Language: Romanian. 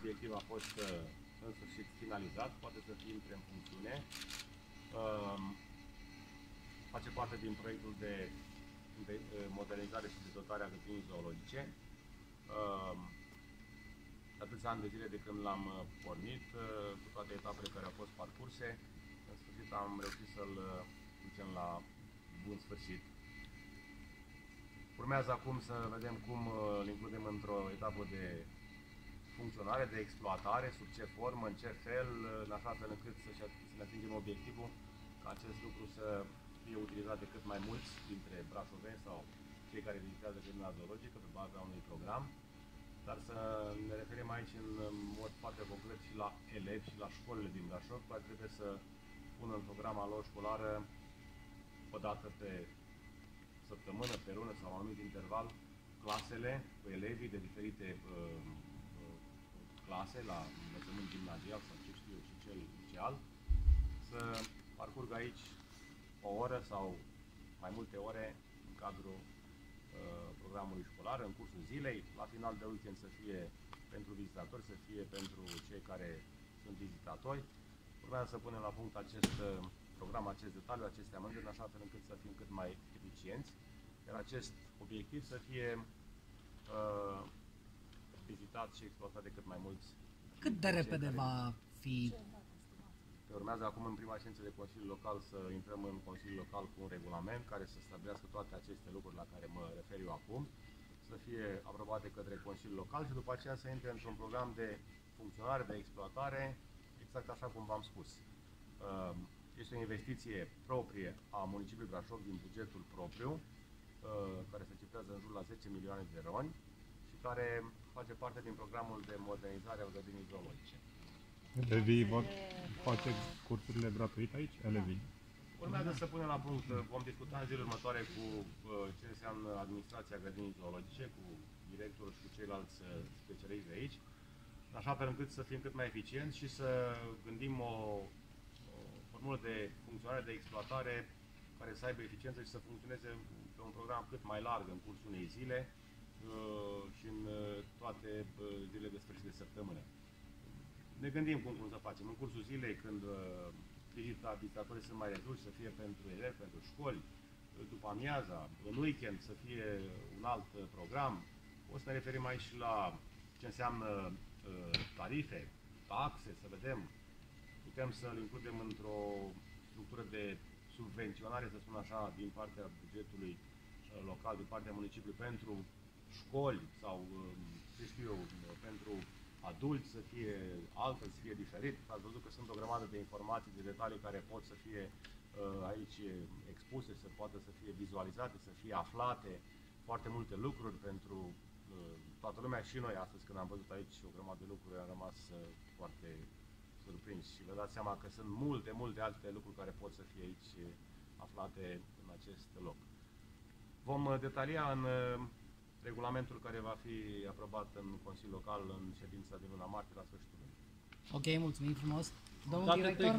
obiectiv a fost uh, în sfârșit finalizat, poate să fie intre în funcțiune. Um, face parte din proiectul de, de uh, modernizare și de dotare a grădinii zoologice. Um, atâția ani de zile de când l-am uh, pornit, cu toate etapele care au fost parcurse, în sfârșit am reușit să-l ducem la bun sfârșit. Urmează acum să vedem cum îl includem într-o etapă de funcționare, de exploatare, sub ce formă, în ce fel, în așa fel încât să, să ne atingem obiectivul ca acest lucru să fie utilizat de cât mai mulți dintre brașoveni sau cei care vizitează grădina zoologică pe baza unui program, dar să ne referim aici în mod foarte concret și la elevi și la școlile din Brașov, care trebuie să pună în programa lor școlară o dată pe săptămână, pe lună sau anumit interval, clasele cu elevii de diferite uh, clase la învățământ gimnazial sau ce știu eu și cel liceal, să parcurg aici o oră sau mai multe ore în cadrul uh, programului școlar, în cursul zilei, la final de weekend să fie pentru vizitatori, să fie pentru cei care sunt vizitatori. Urmează să punem la punct acest uh, program, acest detaliu, aceste amănunte, în așa fel încât să fim cât mai eficienți, iar acest obiectiv să fie uh, vizitat și exploatat de cât mai mulți. Cât de repede va fi? Urmează acum în prima ședință de Consiliu Local să intrăm în Consiliul Local cu un regulament care să stabilească toate aceste lucruri la care mă refer eu acum, să fie aprobate către Consiliul Local și după aceea să intre într-un program de funcționare, de exploatare, exact așa cum v-am spus. Uh, este o investiție proprie a municipiului Brașov din bugetul propriu, uh, care se cifrează în jur la 10 milioane de roni și care face parte din programul de modernizare a grădinii zoologice. Elevii vor face cursurile gratuite aici? Elevii. Urmează să punem la punct, vom discuta în zilele următoare cu uh, ce înseamnă administrația grădinii zoologice, cu directorul și cu ceilalți uh, specialiști de aici, așa fel încât să fim cât mai eficienți și să gândim o, o formulă de funcționare, de exploatare care să aibă eficiență și să funcționeze pe un program cât mai larg în cursul unei zile, Uh, și în uh, toate uh, zilele de sfârșit de săptămână. Ne gândim cum, cum să facem. În cursul zilei, când vizita, vizitatorii sunt mai reduși, să fie pentru elevi, pentru școli, după amiaza, în weekend să fie un alt program. O să ne referim aici la ce înseamnă tarife, taxe, să vedem. Putem să-l includem într-o structură de subvenționare, să spun așa, din partea bugetului local, din partea municipiului pentru școli sau, um, ce știu eu, pentru adulți să fie altfel, să fie diferit. Ați văzut că sunt o grămadă de informații, de detalii care pot să fie uh, aici expuse, să poată să fie vizualizate, să fie aflate, foarte multe lucruri pentru uh, toată lumea și noi astăzi când am văzut aici o grămadă de lucruri am rămas uh, foarte surprins și vă dați seama că sunt multe, multe alte lucruri care pot să fie aici aflate în acest loc. Vom detalia în regulamentul care va fi aprobat în Consiliul Local în ședința din luna martie la sfârșitul lunii. Ok, mulțumim frumos. Domnul director?